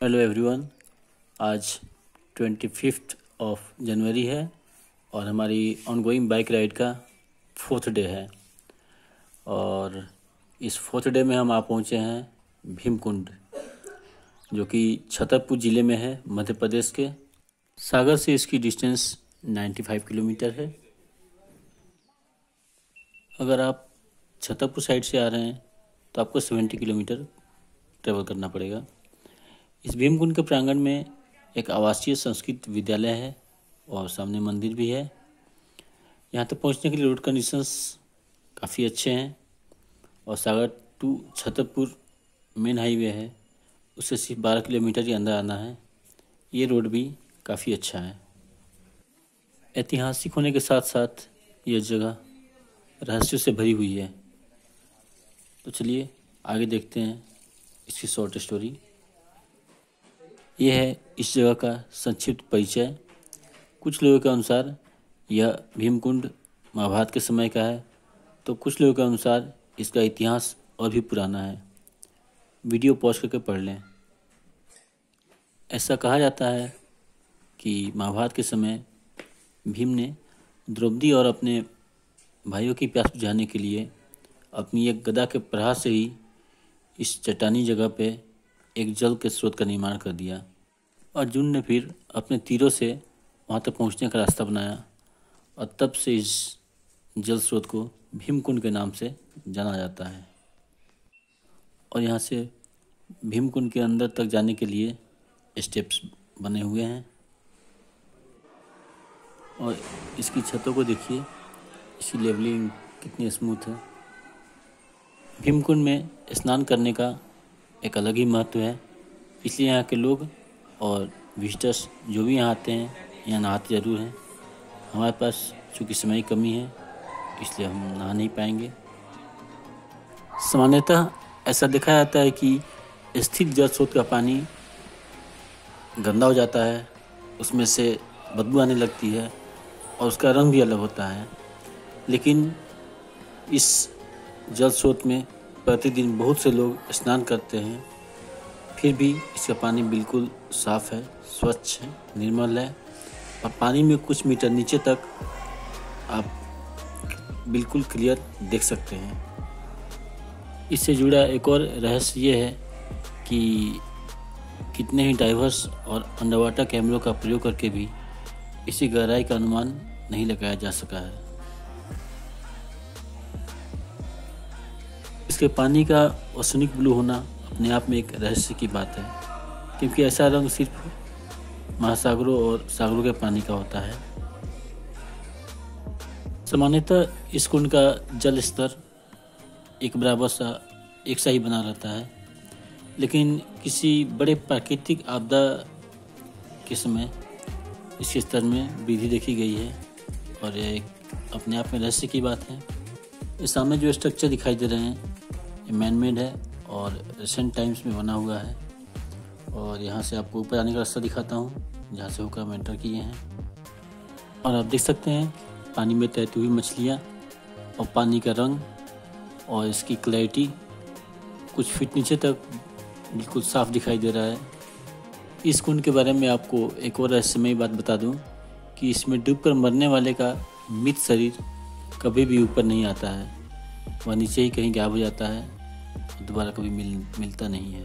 Hello everyone आज twenty fifth of January है और हमारी ऑनगोइंग बाइक राइड का फोर्थ डे है। और इस फोर्थ डे में हम आ पहुँचे हैं भीमकुंड, जो कि छतरपुर ज़िले में है, मध्य प्रदेश के। सागर से इसकी डिस्टेंस 95 किलोमीटर है। अगर आप छतरपुर साइड से आ रहे हैं तो आपको 70 किलोमीटर ट्रेवल करना पड़ेगा। इस भीमकुंड के प्रांगण में एक आवासीय संस्कृत विद्यालय है और सामने मंदिर भी है। यहाँ तक पहुँचने के लिए रोड कंडीशंस काफ़ी अच्छे हैं और Sagar to Chhatarpur main highway है। उससे सिर्फ़ बारह किलोमीटर के अंदर आना है। ये रोड भी काफ़ी अच्छा है। ऐतिहासिक होने के साथ साथ यह जगह रहस्यों से भरी हुई है। तो चलिए आगे देखते हैं इसकी शॉर्ट स्टोरी यह है इस जगह का संक्षिप्त परिचय। कुछ लोगों के अनुसार यह भीमकुंड महाभारत के समय का है तो कुछ लोगों के अनुसार इसका इतिहास और भी पुराना है। वीडियो पॉज करके पढ़ लें। ऐसा कहा जाता है कि महाभारत के समय भीम ने द्रौपदी और अपने भाइयों की प्यास बुझाने के लिए अपनी एक गदा के प्रहार से ही इस चट्टानी जगह पे एक जल के स्रोत का निर्माण कर दिया। अर्जुन ने फिर अपने तीरों से वहाँ तक पहुँचने का रास्ता बनाया और तब से इस जल स्रोत को भीमकुंड के नाम से जाना जाता है। और यहाँ से भीमकुंड के अंदर तक जाने के लिए स्टेप्स बने हुए हैं। और इसकी छतों को देखिए, इसकी लेवलिंग कितनी स्मूथ है। भीमकुंड में स्नान करने का एक अलग ही महत्व है। इसलिए यहाँ के लोग और विजिटर्स जो भी यहाँ आते हैं, यहाँ नहाते ज़रूर हैं। हमारे पास चूँकि समय की कमी है, इसलिए हम नहा नहीं पाएँगे। सामान्यतः ऐसा देखा जाता है कि स्थित जल स्रोत का पानी गंदा हो जाता है, उसमें से बदबू आने लगती है और उसका रंग भी अलग होता है। लेकिन इस जल स्रोत में प्रतिदिन बहुत से लोग स्नान करते हैं। फिर भी इसका पानी बिल्कुल साफ़ है, स्वच्छ है, निर्मल है। और पानी में कुछ मीटर नीचे तक आप बिल्कुल क्लियर देख सकते हैं। इससे जुड़ा एक और रहस्य ये है कि कितने ही डाइवर्स और अंडरवाटर कैमरों का प्रयोग करके भी इसी गहराई का अनुमान नहीं लगाया जा सका है। इसके पानी का ओसनिक ब्लू होना अपने आप में एक रहस्य की बात है, क्योंकि ऐसा रंग सिर्फ़ महासागरों और सागरों के पानी का होता है। सामान्यतः इस कुंड का जल स्तर एक बराबर सा, एक सा ही बना रहता है, लेकिन किसी बड़े प्राकृतिक आपदा के समय इसके स्तर में वृद्धि देखी गई है और यह एक अपने आप में रहस्य की बात है। सामने जो स्ट्रक्चर दिखाई दे रहे हैं मैन मेड है और रिसेंट टाइम्स में बना हुआ है। और यहाँ से आपको ऊपर आने का रास्ता दिखाता हूँ, जहाँ से होकर हम एंटर किए हैं। और आप देख सकते हैं, पानी में तैरती हुई मछलियाँ और पानी का रंग और इसकी क्लैरिटी कुछ फिट नीचे तक बिल्कुल साफ़ दिखाई दे रहा है। इस कुंड के बारे में आपको एक और रहस्यमय बात बता दूँ कि इसमें डूबकर मरने वाले का मृत शरीर कभी भी ऊपर नहीं आता है, वह नीचे ही कहीं गायब हो जाता है। दोबारा कभी मिल मिलता नहीं है।